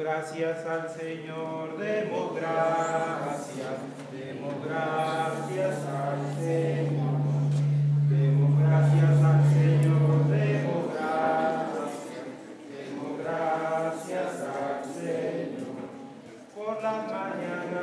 Gracias al Señor, demos gracias, demos gracias al Señor. Demos gracias al Señor, demos gracias, demos gracias al Señor. Por la mañana